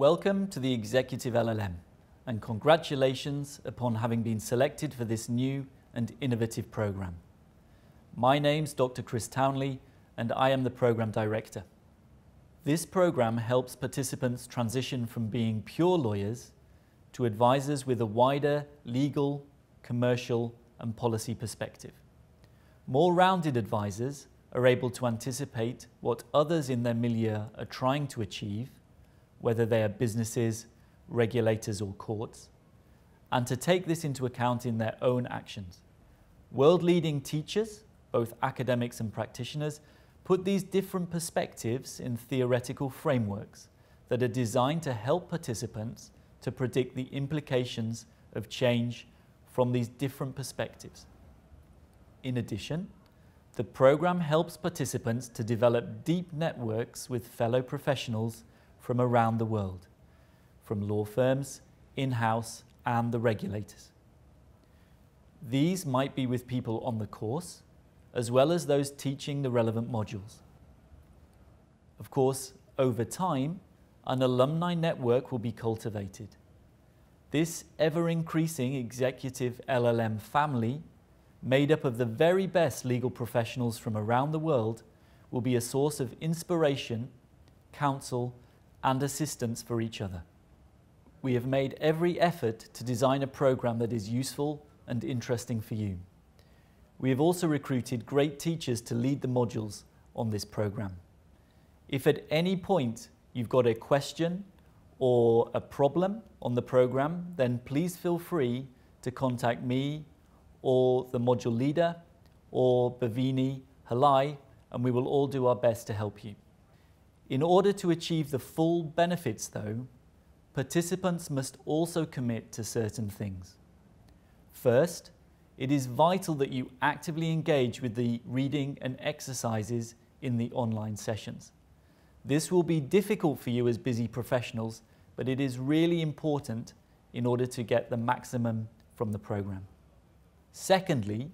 Welcome to the Executive LLM and congratulations upon having been selected for this new and innovative program. My name's Dr. Chris Townley and I am the Program Director. This program helps participants transition from being pure lawyers to advisors with a wider legal, commercial and policy perspective. More rounded advisors are able to anticipate what others in their milieu are trying to achieve, whether they are businesses, regulators or courts, and to take this into account in their own actions. World-leading teachers, both academics and practitioners, put these different perspectives in theoretical frameworks that are designed to help participants to predict the implications of change from these different perspectives. In addition, the program helps participants to develop deep networks with fellow professionals from around the world, from law firms, in-house and the regulators. These might be with people on the course, as well as those teaching the relevant modules. Of course, over time, an alumni network will be cultivated. This ever-increasing executive LLM family made up of the very best legal professionals from around the world, will be a source of inspiration, counsel, and assistance for each other. We have made every effort to design a program that is useful and interesting for you. We have also recruited great teachers to lead the modules on this program. If at any point you've got a question or a problem on the program, then please feel free to contact me or the module leader or Bhavini Halai, and we will all do our best to help you. In order to achieve the full benefits though, participants must also commit to certain things. First, it is vital that you actively engage with the reading and exercises in the online sessions. This will be difficult for you as busy professionals, but it is really important in order to get the maximum from the program. Secondly,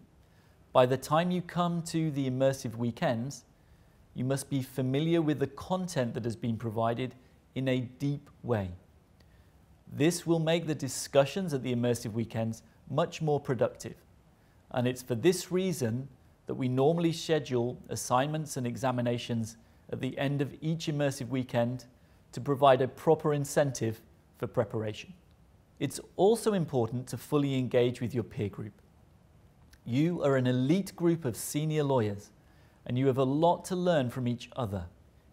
by the time you come to the immersive weekends, you must be familiar with the content that has been provided in a deep way. This will make the discussions at the immersive weekends much more productive. And it's for this reason that we normally schedule assignments and examinations at the end of each immersive weekend to provide a proper incentive for preparation. It's also important to fully engage with your peer group. You are an elite group of senior lawyers and you have a lot to learn from each other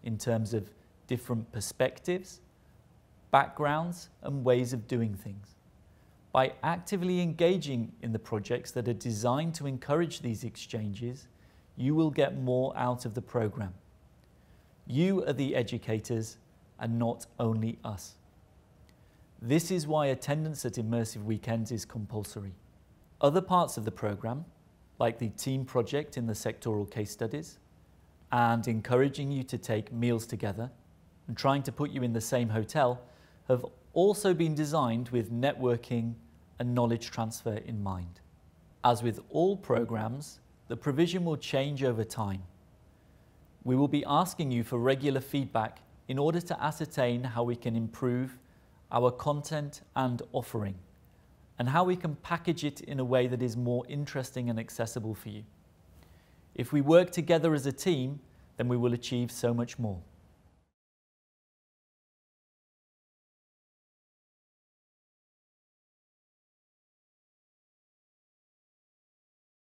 in terms of different perspectives, backgrounds and ways of doing things. By actively engaging in the projects that are designed to encourage these exchanges, you will get more out of the program. You are the educators and not only us. This is why attendance at Immersive Weekends is compulsory. Other parts of the programme, like the team project in the sectoral case studies, and encouraging you to take meals together, and trying to put you in the same hotel, have also been designed with networking and knowledge transfer in mind. As with all programs, the provision will change over time. We will be asking you for regular feedback in order to ascertain how we can improve our content and offering and how we can package it in a way that is more interesting and accessible for you. If we work together as a team, then we will achieve so much more.